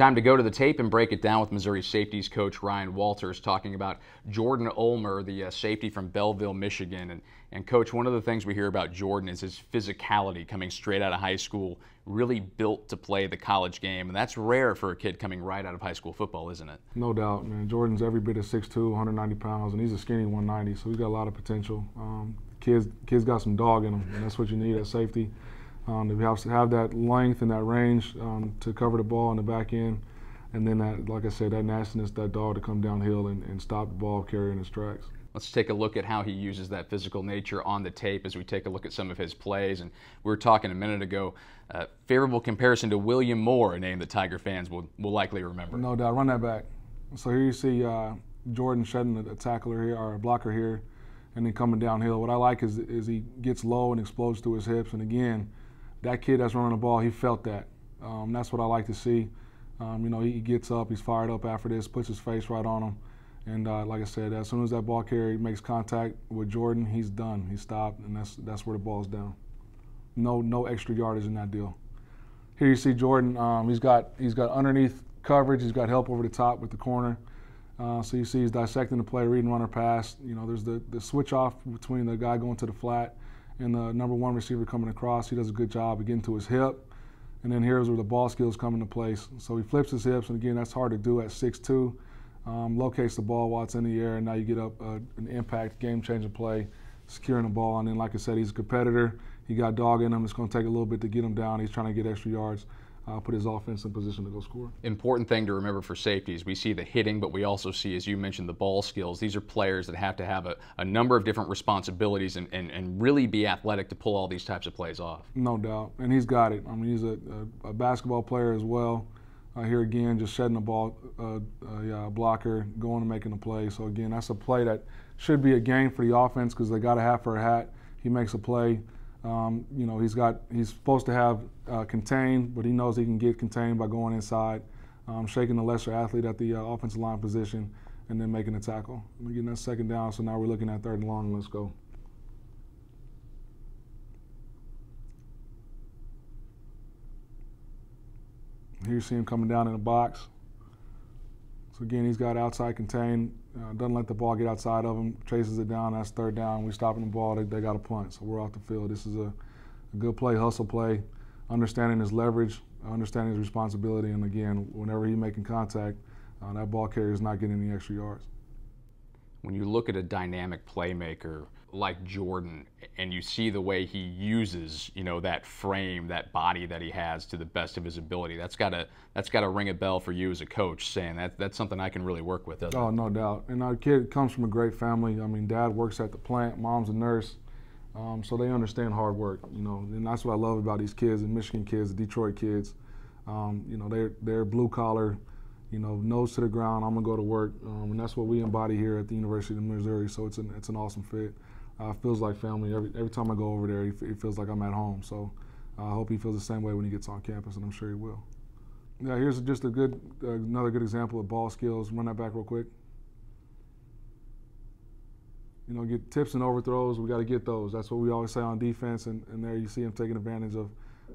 Time to go to the tape and break it down with Missouri safeties coach Ryan Walters talking about Jordan Ulmer, the uh, safety from Belleville, Michigan. And, and, coach, one of the things we hear about Jordan is his physicality coming straight out of high school, really built to play the college game. And that's rare for a kid coming right out of high school football, isn't it? No doubt, man. Jordan's every bit of 6'2, 190 pounds, and he's a skinny 190, so he's got a lot of potential. Um, kids, kids got some dog in them, and that's what you need at safety. Um, to have, have that length and that range um, to cover the ball in the back end, and then that, like I said, that nastiness, that dog to come downhill and, and stop the ball carrying his tracks. Let's take a look at how he uses that physical nature on the tape as we take a look at some of his plays. And we were talking a minute ago, uh, favorable comparison to William Moore, a name that Tiger fans will, will likely remember. No doubt. Run that back. So here you see uh, Jordan shedding a tackler here, or a blocker here, and then coming downhill. What I like is, is he gets low and explodes to his hips. And again, that kid that's running the ball, he felt that. Um, that's what I like to see. Um, you know, he gets up, he's fired up after this, puts his face right on him. And uh, like I said, as soon as that ball carrier makes contact with Jordan, he's done. He stopped, and that's that's where the ball's down. No no extra yardage in that deal. Here you see Jordan. Um, he's got he's got underneath coverage. He's got help over the top with the corner. Uh, so you see he's dissecting the play, reading runner pass. You know, there's the, the switch off between the guy going to the flat and the number one receiver coming across. He does a good job of getting to his hip. And then here's where the ball skills come into place. So he flips his hips, and again, that's hard to do at 6'2". Um, locates the ball while it's in the air, and now you get up uh, an impact, game-changing play, securing the ball. And then, like I said, he's a competitor. He got dog in him. It's going to take a little bit to get him down. He's trying to get extra yards uh, put his offense in position to go score. Important thing to remember for safeties, we see the hitting, but we also see, as you mentioned, the ball skills. These are players that have to have a, a number of different responsibilities and, and, and really be athletic to pull all these types of plays off. No doubt, and he's got it. I mean, he's a, a, a basketball player as well. Uh, here again, just shedding the ball, uh, uh, yeah, blocker, going and making the play. So again, that's a play that should be a game for the offense because they got a half for a hat. He makes a play. Um, you know, he's got he's supposed to have uh, contained, but he knows he can get contained by going inside, um, shaking the lesser athlete at the uh, offensive line position, and then making a tackle. We're getting that second down, so now we're looking at third and long. Let's go. Here you see him coming down in the box. So again, he's got outside contain, uh, doesn't let the ball get outside of him, chases it down. That's third down. We stopping the ball. They, they got a punt, so we're off the field. This is a, a good play, hustle play, understanding his leverage, understanding his responsibility, and again, whenever he's making contact, uh, that ball carrier is not getting any extra yards. When you look at a dynamic playmaker like Jordan and you see the way he uses, you know, that frame, that body that he has to the best of his ability, that's got to that's got to ring a bell for you as a coach, saying that that's something I can really work with. oh, it? no doubt. And our kid comes from a great family. I mean, dad works at the plant, mom's a nurse, um, so they understand hard work. You know, and that's what I love about these kids, the Michigan kids, the Detroit kids. Um, you know, they're they're blue collar. You know, nose to the ground. I'm gonna go to work, um, and that's what we embody here at the University of Missouri. So it's an it's an awesome fit uh, feels like family. Every, every time I go over there, it feels like I'm at home. So uh, I hope he feels the same way when he gets on campus, and I'm sure he will. Yeah, here's just a good, another good example of ball skills. Run that back real quick. You know, get tips and overthrows. We got to get those. That's what we always say on defense. And, and there you see him taking advantage of,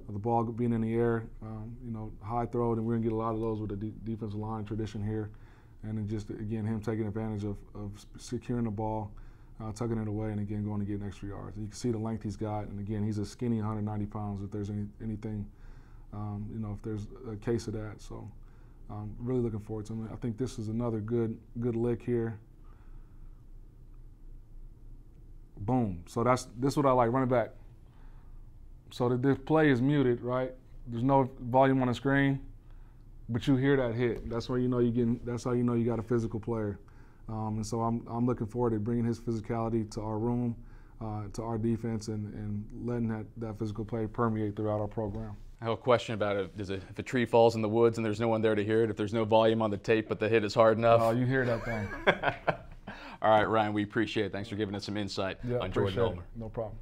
of the ball being in the air. Um, you know, high throw, and we're gonna get a lot of those with the de defensive line tradition here. And then just again him taking advantage of, of securing the ball uh, tucking it away, and again going to get an extra yards. You can see the length he's got, and again he's a skinny 190 pounds. If there's any, anything, um, you know, if there's a case of that, so um, really looking forward to him. I think this is another good good lick here. Boom. So that's this is what I like. Running back. So the display is muted, right? There's no volume on the screen, but you hear that hit. That's where you know you getting. That's how you know you got a physical player. Um, and so I'm, I'm looking forward to bringing his physicality to our room, uh, to our defense, and, and letting that, that physical play permeate throughout our program. I have a question about it. Does it, if a tree falls in the woods and there's no one there to hear it, if there's no volume on the tape but the hit is hard enough? Oh, you hear that thing. All right, Ryan, we appreciate it. Thanks for giving us some insight yeah, on Jordan Ulmer. No problem.